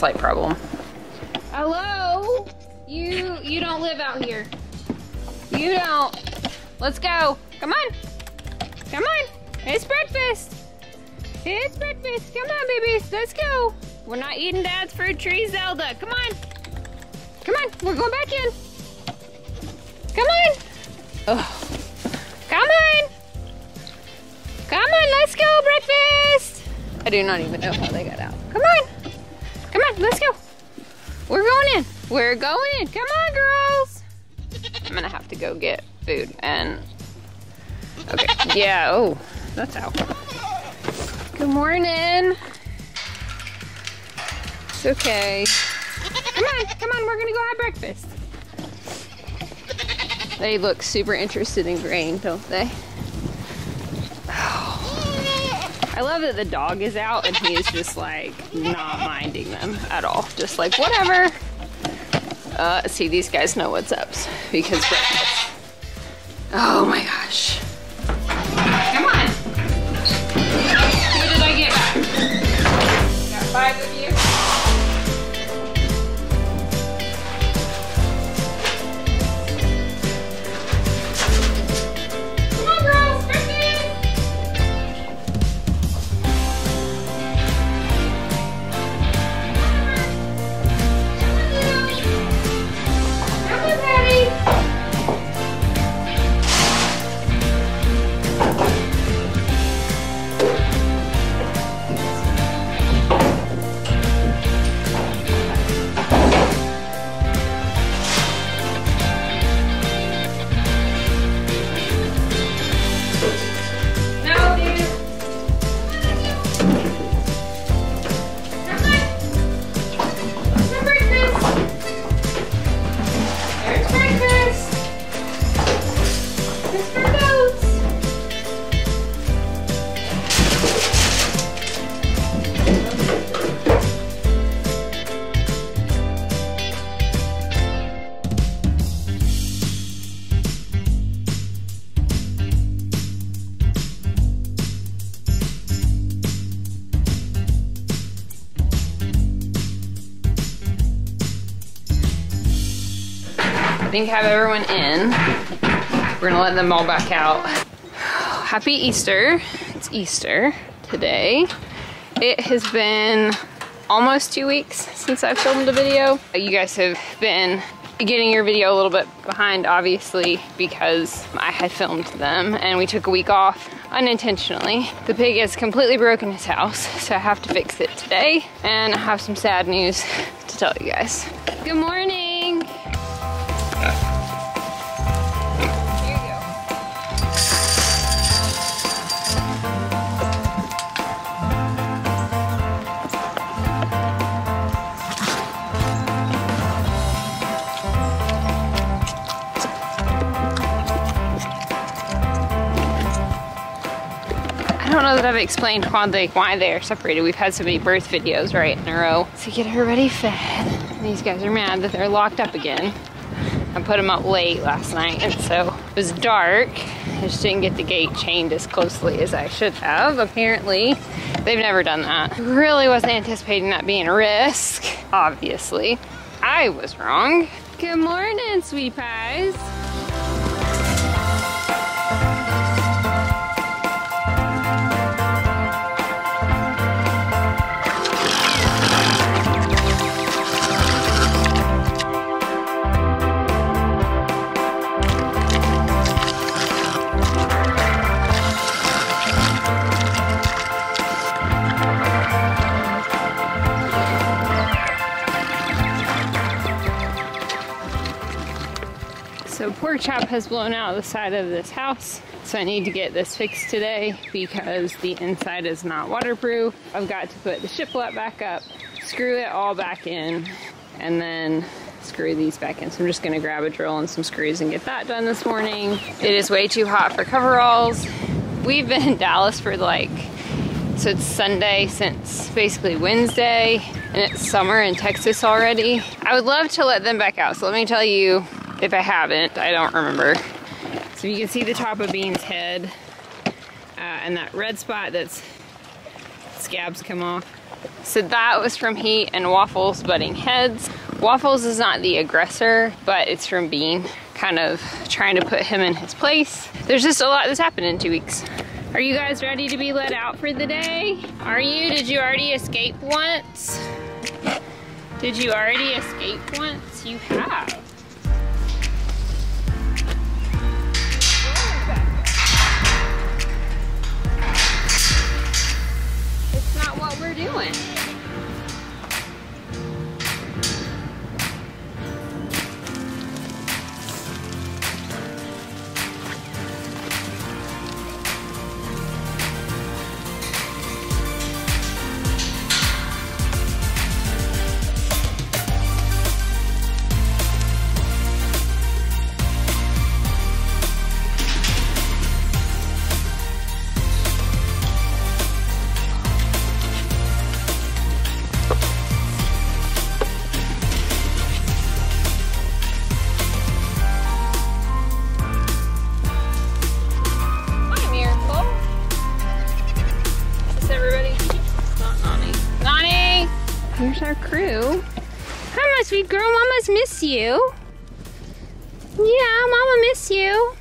Slight problem. Hello? You, you don't live out here. You don't. Let's go. Come on. Come on. It's breakfast. It's breakfast. Come on, babies. Let's go. We're not eating dad's fruit tree, Zelda. Come on. Come on. We're going back in. Come on. Oh. Come on. Come on. Let's go. Breakfast. I do not even know how they got out. Come on. Let's go. We're going in. We're going in. Come on, girls. I'm gonna have to go get food and okay. Yeah. Oh, that's out. Good morning. It's okay. Come on, come on, we're gonna go have breakfast. They look super interested in grain, don't they? I love that the dog is out and he is just like not minding them at all. Just like whatever. Uh, see, these guys know what's up because breakfast. Oh my gosh. Have everyone in. We're gonna let them all back out. Happy Easter. It's Easter today. It has been almost two weeks since I filmed a video. You guys have been getting your video a little bit behind, obviously, because I had filmed them and we took a week off unintentionally. The pig has completely broken his house, so I have to fix it today. And I have some sad news to tell you guys. Good morning. Know that I've explained why they, why they are separated. We've had so many birth videos right in a row to get everybody fed. These guys are mad that they're locked up again. I put them up late last night and so it was dark. I just didn't get the gate chained as closely as I should have. Apparently, they've never done that. Really wasn't anticipating that being a risk, obviously. I was wrong. Good morning, sweetie pies. Chop has blown out the side of this house. So I need to get this fixed today because the inside is not waterproof. I've got to put the shiplap back up, screw it all back in, and then screw these back in. So I'm just gonna grab a drill and some screws and get that done this morning. It is way too hot for coveralls. We've been in Dallas for like, so it's Sunday since basically Wednesday, and it's summer in Texas already. I would love to let them back out. So let me tell you, if I haven't, I don't remember. So you can see the top of Bean's head uh, and that red spot that's scabs come off. So that was from Heat and Waffles butting heads. Waffles is not the aggressor, but it's from Bean, kind of trying to put him in his place. There's just a lot that's happened in two weeks. Are you guys ready to be let out for the day? Are you? Did you already escape once? Did you already escape once? You have. Doing. Here's our crew. Hi, my sweet girl. Mama's miss you. Yeah, Mama miss you.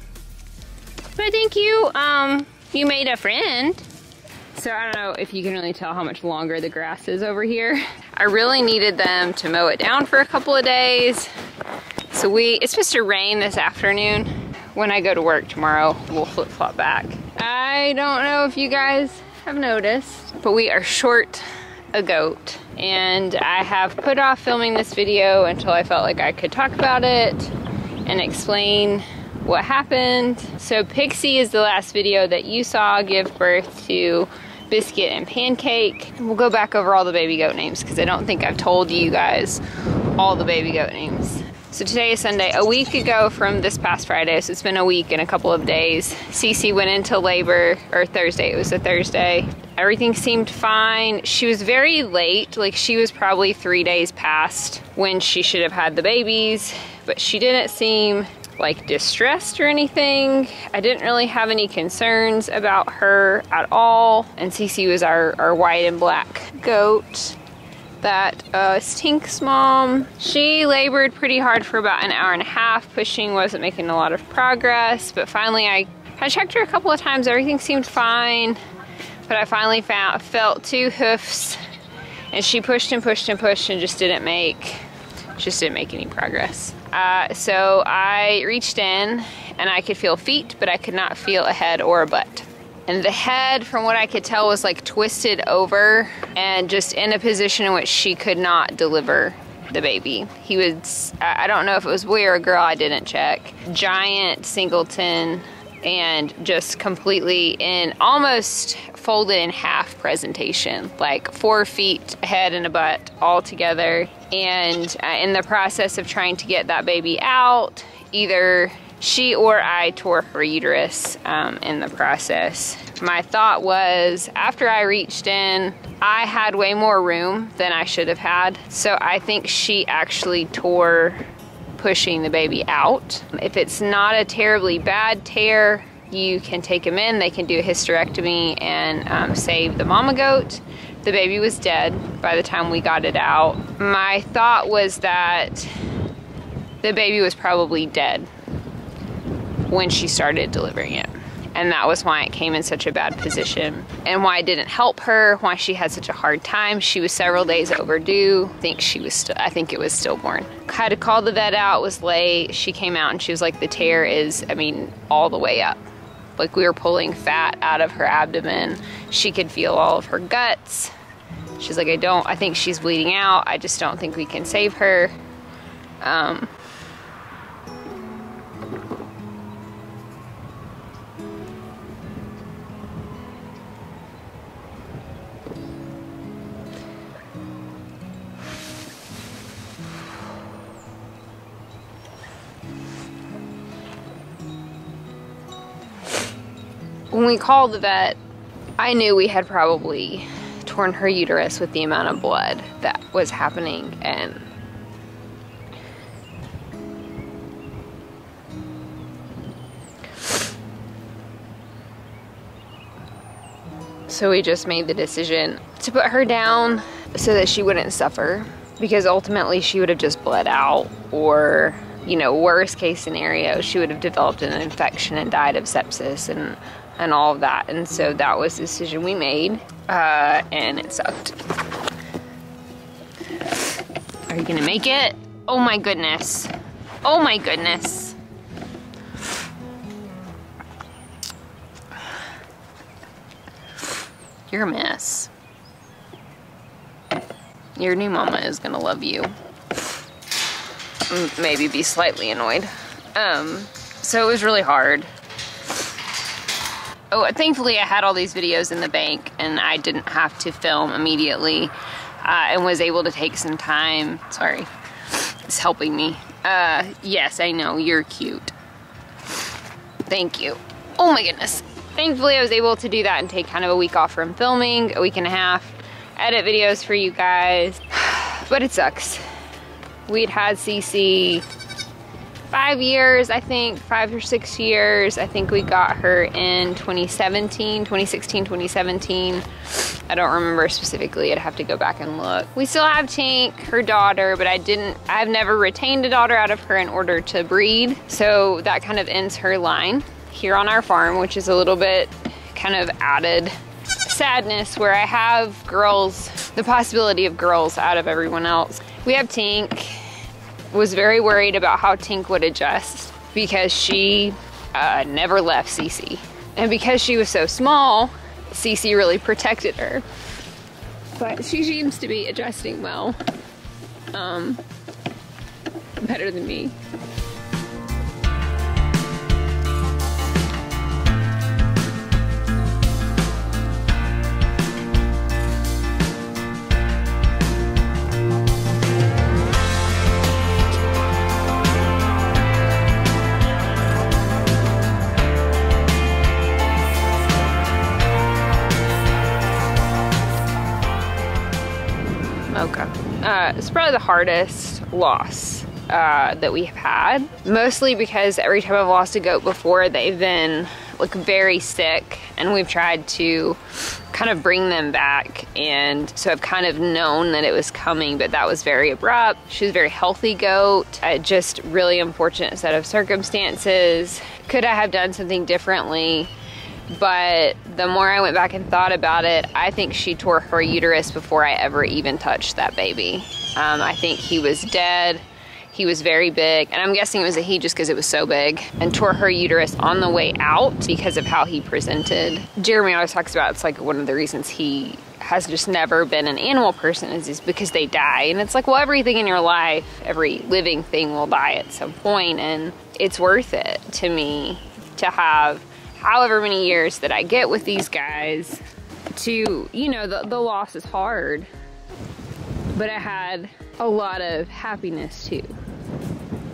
But I think you, um, you made a friend. So I don't know if you can really tell how much longer the grass is over here. I really needed them to mow it down for a couple of days. So we, it's supposed to rain this afternoon. When I go to work tomorrow, we'll flip flop back. I don't know if you guys have noticed, but we are short a goat. And I have put off filming this video until I felt like I could talk about it and explain what happened. So Pixie is the last video that you saw give birth to Biscuit and Pancake. We'll go back over all the baby goat names because I don't think I've told you guys all the baby goat names. So today is Sunday. A week ago from this past Friday, so it's been a week and a couple of days, Cece went into labor, or Thursday, it was a Thursday. Everything seemed fine. She was very late, like she was probably three days past when she should have had the babies, but she didn't seem like distressed or anything. I didn't really have any concerns about her at all. And Cece was our, our white and black goat that uh, is Tink's mom. She labored pretty hard for about an hour and a half. Pushing wasn't making a lot of progress, but finally I, I checked her a couple of times. Everything seemed fine, but I finally found felt two hoofs and she pushed and pushed and pushed and just didn't make, just didn't make any progress. Uh, so I reached in and I could feel feet, but I could not feel a head or a butt. And the head, from what I could tell, was like twisted over and just in a position in which she could not deliver the baby. He was, I don't know if it was boy or a girl, I didn't check. Giant singleton and just completely in almost folded in half presentation, like four feet head and a butt all together. And uh, in the process of trying to get that baby out, either she or I tore her uterus um, in the process. My thought was after I reached in, I had way more room than I should have had. So I think she actually tore pushing the baby out. If it's not a terribly bad tear, you can take him in. They can do a hysterectomy and um, save the mama goat. The baby was dead by the time we got it out. My thought was that the baby was probably dead when she started delivering it. And that was why it came in such a bad position and why it didn't help her, why she had such a hard time. She was several days overdue. I think she was still, I think it was stillborn. Had to call the vet out, was late. She came out and she was like, the tear is, I mean, all the way up. Like we were pulling fat out of her abdomen. She could feel all of her guts. She's like, I don't, I think she's bleeding out. I just don't think we can save her. Um, we called the vet, I knew we had probably torn her uterus with the amount of blood that was happening and So we just made the decision to put her down so that she wouldn't suffer because ultimately she would have just bled out or you know worst case scenario she would have developed an infection and died of sepsis and and all of that and so that was the decision we made uh, and it sucked are you gonna make it oh my goodness oh my goodness you're a mess your new mama is gonna love you. Maybe be slightly annoyed. Um, so it was really hard. Oh, thankfully I had all these videos in the bank and I didn't have to film immediately uh, and was able to take some time. Sorry, it's helping me. Uh, yes, I know, you're cute. Thank you. Oh my goodness. Thankfully I was able to do that and take kind of a week off from filming, a week and a half edit videos for you guys, but it sucks. We'd had Cece five years, I think, five or six years. I think we got her in 2017, 2016, 2017. I don't remember specifically. I'd have to go back and look. We still have Tink, her daughter, but I didn't, I've never retained a daughter out of her in order to breed. So that kind of ends her line here on our farm, which is a little bit kind of added sadness where I have girls, the possibility of girls out of everyone else. We have Tink, was very worried about how Tink would adjust because she uh, never left Cece. And because she was so small, Cece really protected her. But she seems to be adjusting well. Um, better than me. Uh, it's probably the hardest loss uh, that we have had. Mostly because every time I've lost a goat before, they've been like very sick and we've tried to kind of bring them back and so I've kind of known that it was coming but that was very abrupt. She was a very healthy goat. Uh, just really unfortunate set of circumstances. Could I have done something differently? But the more I went back and thought about it, I think she tore her uterus before I ever even touched that baby. Um, I think he was dead. He was very big, and I'm guessing it was a he just because it was so big, and tore her uterus on the way out because of how he presented. Jeremy always talks about it's like one of the reasons he has just never been an animal person is, is because they die. And it's like, well, everything in your life, every living thing will die at some point, and it's worth it to me to have however many years that I get with these guys to, you know, the, the loss is hard, but I had a lot of happiness too,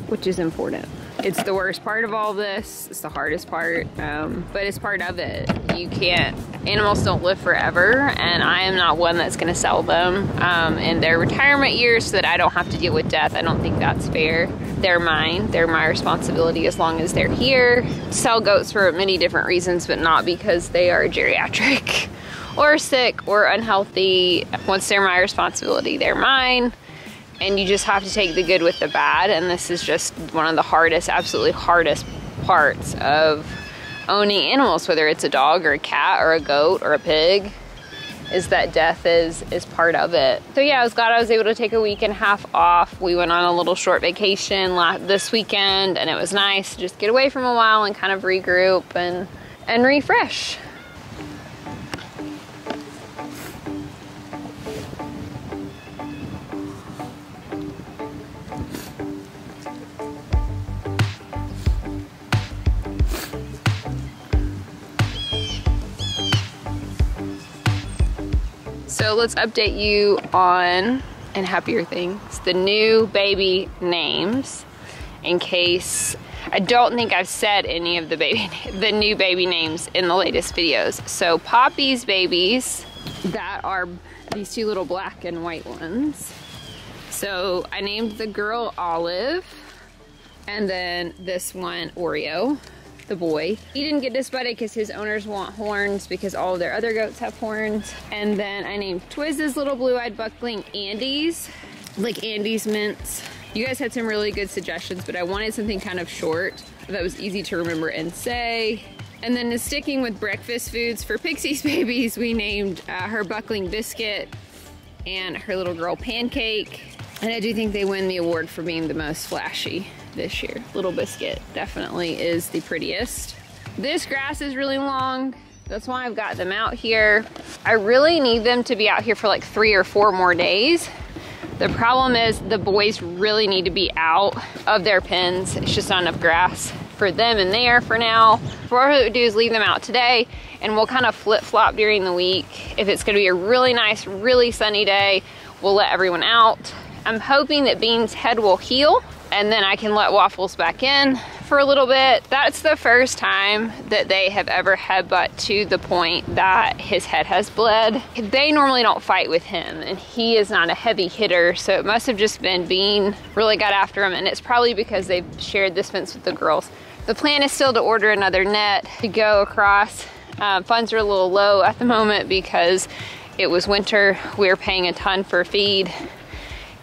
which is important. It's the worst part of all this. It's the hardest part, um, but it's part of it. You can't, animals don't live forever, and I am not one that's gonna sell them um, in their retirement years so that I don't have to deal with death. I don't think that's fair. They're mine, they're my responsibility as long as they're here. Sell goats for many different reasons, but not because they are geriatric or sick or unhealthy. Once they're my responsibility, they're mine and you just have to take the good with the bad. And this is just one of the hardest absolutely hardest parts of owning animals whether it's a dog or a cat or a goat or a pig is that death is is part of it. So yeah i was glad i was able to take a week and a half off. We went on a little short vacation this weekend and it was nice to just get away from a while and kind of regroup and and refresh So let's update you on, and happier things, the new baby names in case I don't think I've said any of the baby the new baby names in the latest videos. So Poppy's babies that are these two little black and white ones. So I named the girl Olive and then this one Oreo. The boy. He didn't get this buddy because his owners want horns because all their other goats have horns. And then I named Twiz's little blue-eyed buckling Andy's, like Andy's mints. You guys had some really good suggestions, but I wanted something kind of short that was easy to remember and say. And then sticking with breakfast foods for Pixie's babies, we named uh, her buckling biscuit and her little girl pancake. And I do think they win the award for being the most flashy this year. Little Biscuit definitely is the prettiest. This grass is really long. That's why I've got them out here. I really need them to be out here for like three or four more days. The problem is the boys really need to be out of their pens. It's just not enough grass for them in there for now. What we'll do is leave them out today and we'll kind of flip flop during the week. If it's gonna be a really nice, really sunny day, we'll let everyone out. I'm hoping that Bean's head will heal and then I can let Waffles back in for a little bit. That's the first time that they have ever headbutt to the point that his head has bled. They normally don't fight with him and he is not a heavy hitter so it must have just been Bean really got after him and it's probably because they've shared this fence with the girls. The plan is still to order another net to go across. Uh, funds are a little low at the moment because it was winter. We are paying a ton for feed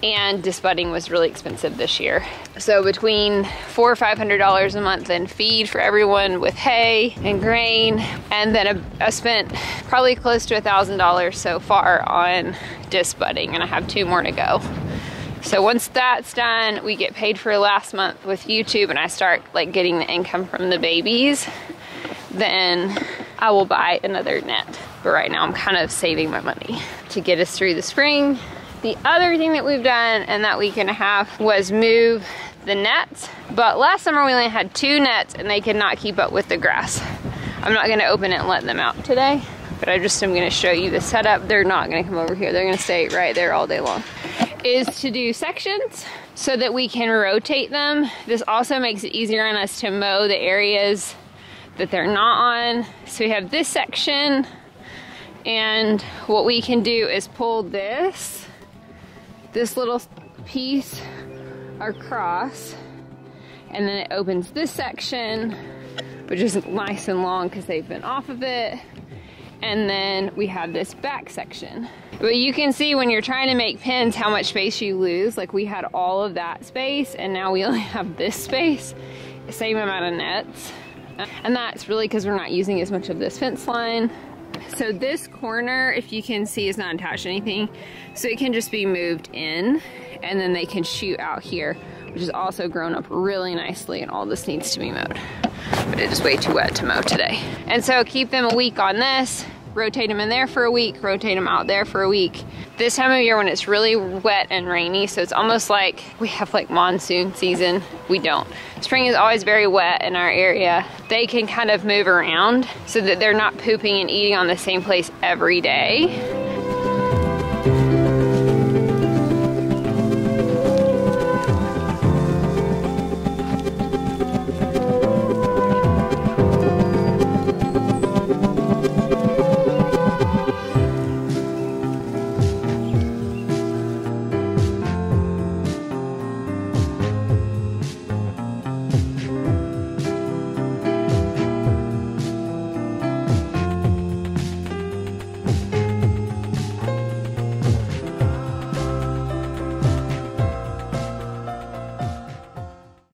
and disbudding was really expensive this year. So between four or five hundred dollars a month in feed for everyone with hay and grain, and then I spent probably close to a thousand dollars so far on disbudding, and I have two more to go. So once that's done, we get paid for last month with YouTube, and I start like getting the income from the babies. Then I will buy another net. But right now, I'm kind of saving my money to get us through the spring the other thing that we've done in that week and a half was move the nets. But last summer we only had two nets and they could not keep up with the grass. I'm not gonna open it and let them out today, but I just am gonna show you the setup. They're not gonna come over here. They're gonna stay right there all day long. Is to do sections so that we can rotate them. This also makes it easier on us to mow the areas that they're not on. So we have this section and what we can do is pull this this little piece across and then it opens this section which is nice and long because they've been off of it. And then we have this back section. But you can see when you're trying to make pins how much space you lose. Like we had all of that space and now we only have this space. Same amount of nets. And that's really because we're not using as much of this fence line so this corner, if you can see, is not attached to anything. So it can just be moved in and then they can shoot out here, which is also grown up really nicely and all this needs to be mowed. But it is way too wet to mow today. And so keep them a week on this, rotate them in there for a week, rotate them out there for a week. This time of year when it's really wet and rainy, so it's almost like we have like monsoon season, we don't. Spring is always very wet in our area. They can kind of move around so that they're not pooping and eating on the same place every day.